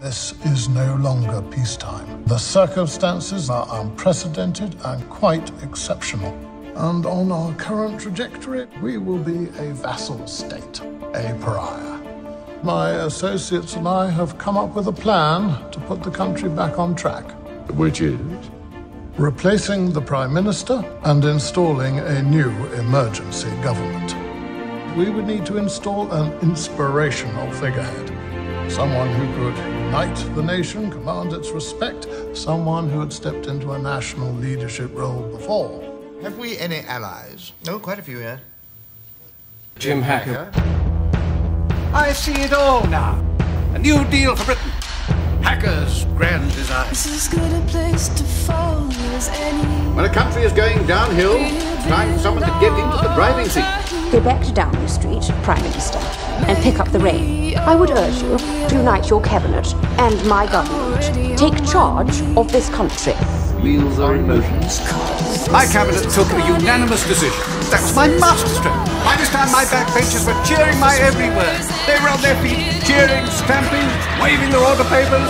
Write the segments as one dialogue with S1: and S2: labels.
S1: This is no longer peacetime. The circumstances are unprecedented and quite exceptional. And on our current trajectory, we will be a vassal state, a pariah. My associates and I have come up with a plan to put the country back on track.
S2: Which is?
S1: Replacing the Prime Minister and installing a new emergency government. We would need to install an inspirational figurehead. Someone who could unite the nation, command its respect, someone who had stepped into a national leadership role before.
S3: Have we any allies?
S4: Oh, quite a few, yeah.
S5: Jim Hacker.
S6: I see it all now. A new deal for Britain. Hacker's grand design.
S7: This is good a place to fall as any.
S2: When a country is going downhill, it's time for someone to get into the driving seat.
S8: Go back to Downing Street, Prime Minister, and pick up the rein. I would urge you to unite your cabinet and my government. Take charge of this country.
S2: Wheels are in motion.
S6: My cabinet took a unanimous decision. That was my masterstroke. By this time, my backbenchers were cheering my every word. They were on their feet, cheering, stamping, waving their order papers.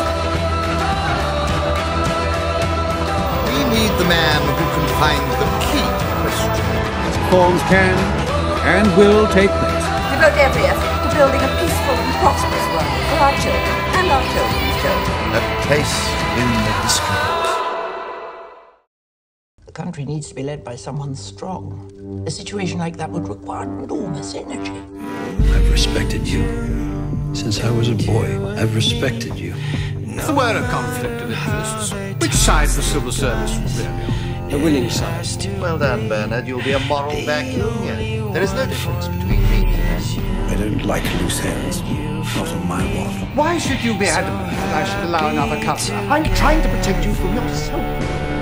S3: We need the man who can find the key question.
S6: Reforms can and will take place.
S8: Devote every effort to building a peaceful and prosperous world for our children and our children's children.
S3: A place in the history
S9: The country needs to be led by someone strong. A situation like that would require enormous energy.
S10: I've respected you since I was a boy. I've respected you.
S6: If there were a conflict of interests, which side of the civil service would be on?
S5: The winning side.
S3: Well done, Bernard. You'll be a moral vacuum here. There is no difference between me and you.
S10: I don't like loose ends. Not on my watch.
S6: Why should you be adamant that I should allow another cover? I'm trying to protect you from yourself.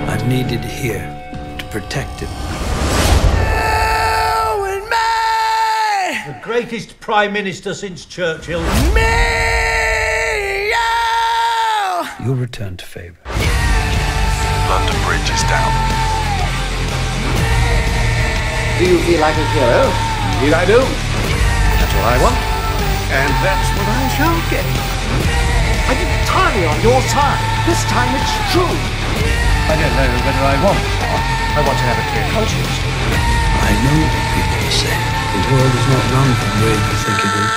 S10: I'm needed here to protect him.
S11: The greatest Prime Minister since Churchill.
S10: You'll return to favour.
S12: London Bridge is down.
S4: Do you feel like a hero?
S6: Indeed I do.
S4: That's what I want.
S6: And that's what I shall get. I'm entirely on your side. This time it's true. I don't know whether I want or I want to have a clear conscience.
S10: I know what people say. The world is not run the way you think it is.